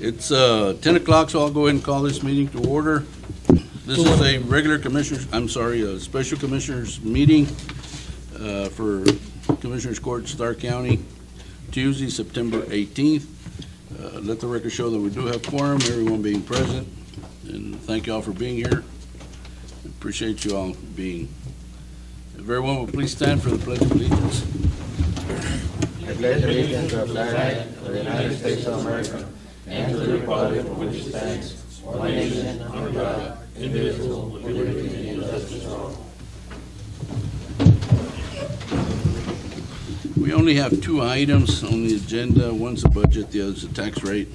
It's uh, 10 o'clock, so I'll go ahead and call this meeting to order. This is a regular commissioners, I'm sorry, a special commissioners meeting uh, for Commissioners Court, Starr County, Tuesday, September 18th. Uh, Let the record show that we do have quorum, everyone being present, and thank you all for being here. Appreciate you all being. If everyone will please stand for the pledge of allegiance. I pledge allegiance to the flag of the United States of America and to the republic for which it stands, one nation, under God, indivisible, with liberty and justice for all. We only have two items on the agenda. One's a budget, the other's a tax rate.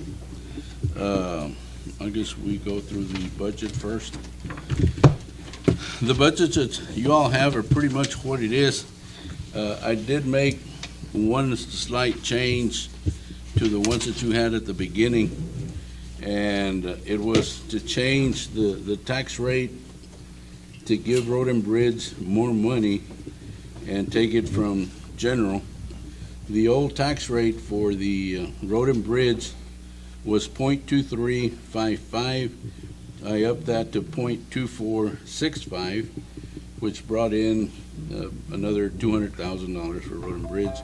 Uh, I guess we go through the budget first. The budgets that you all have are pretty much what it is. Uh, I did make one slight change to the ones that you had at the beginning, and it was to change the, the tax rate to give Road and Bridge more money and take it from general the old tax rate for the uh, road and bridge was .2355. I upped that to .2465, which brought in uh, another $200,000 for road and bridge.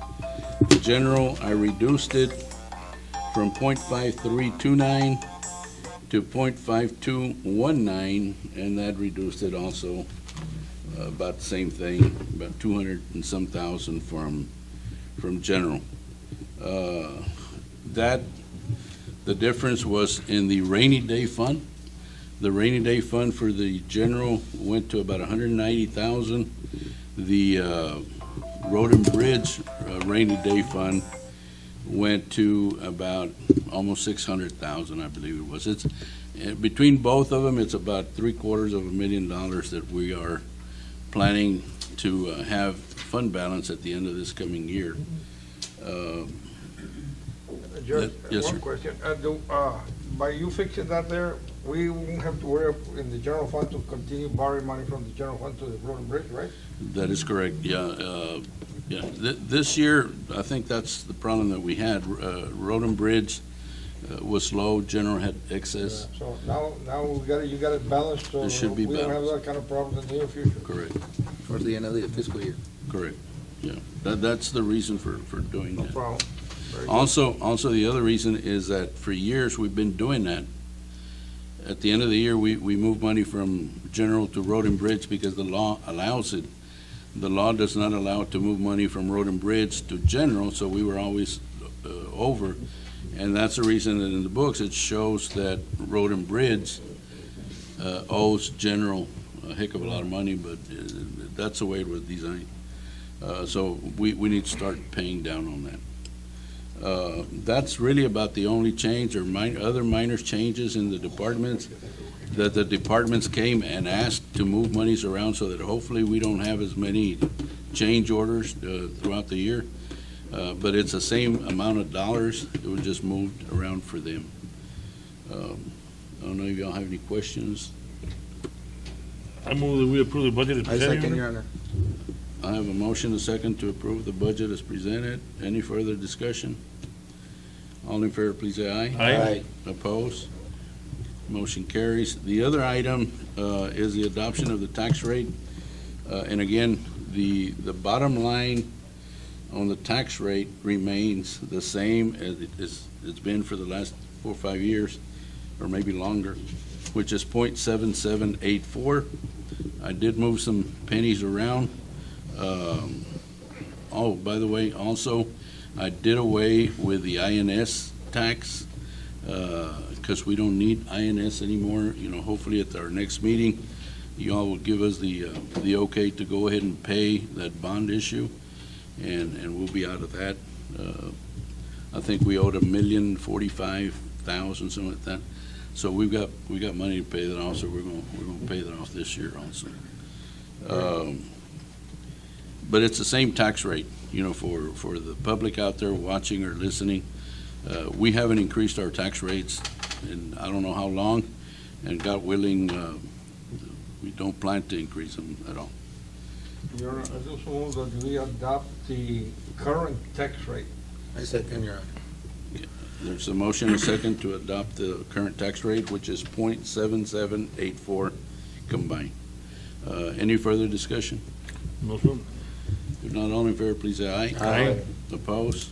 The general, I reduced it from .5329 to .5219, and that reduced it also uh, about the same thing, about 200 and some thousand from from general. Uh, That, the difference was in the rainy day fund. The rainy day fund for the general went to about hundred and ninety thousand. The uh, road and bridge uh, rainy day fund went to about almost six hundred thousand, I believe it was. It's, uh, between both of them, it's about three quarters of a million dollars that we are planning to uh, have fund balance at the end of this coming year. Uh, Judge, Yes, one sir. question. Uh, do, uh, by you fixing that there, we won't have to worry in the general fund to continue borrowing money from the general fund to the road and bridge, right? That is correct, yeah. uh, Yeah, Th- this year, I think that's the problem that we had. Uh, Road and Bridge uh, was low, General had excess, So now, now we got it, you got it balanced, so It should be we don't have that kind of problem in the near future. correct, Towards the end of the fiscal year. correct, yeah. That, that's the reason for, for doing No that. problem. Also, also the other reason is that for years, we've been doing that. At the end of the year, we, we move money from general to road and bridge because the law allows it. The law does not allow it to move money from road and bridge to general, so we were always uh, over. And that's the reason that in the books, it shows that road and bridge uh, owes general a heck of a lot of money, but uh, that's the way it was designed. Uh, So we, we need to start paying down on that. Uh, That's really about the only change or min, other minor changes in the departments, that the departments came and asked to move monies around so that hopefully we don't have as many change orders uh, throughout the year. Uh, But it's the same amount of dollars, it was just moved around for them. Um, I don't know if y'all have any questions. I move that we approve the budget I second, Your Your Honor. I have a motion, a second, to approve the budget as presented. Any further discussion? All in favor, please say aye. Honor. Aye. Opposed? Motion carries. The other item uh, is the adoption of the tax rate. Uh, And again, the, the bottom line on the tax rate remains the same as it is, it's been for the last four or five years, or maybe longer, which is .7784. I did move some pennies around. Um, Oh, by the way, also, I did away with the INS tax, because we don't need INS anymore. You know, hopefully at our next meeting, you all will give us the, uh, the okay to go ahead and pay that bond issue, and, and we'll be out of that. Uh, I think we owed a million forty-five thousand, something like that. So we've got, we got money to pay that off, so we're gonna, we're gonna pay that off this year also. Um, But it's the same tax rate, you know, for, for the public out there watching or listening. Uh, We haven't increased our tax rates in I don't know how long, and God willing, uh, we don't plan to increase them at all. Your Honor, I just move that we adopt the current tax rate I second, Your Honor. There's a motion and a second to adopt the current tax rate, which is 0.7784 combined. Uh, Any further discussion? No, sir. If not, all in favor, please say aye. Aye. Opposed?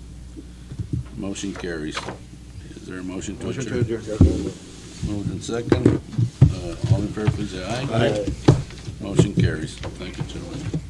Motion carries. Is there a motion to Motion to adjourn? adjourn. Moved in second. Uh, All in favor, please say aye. Aye. Motion carries. Thank you, gentlemen.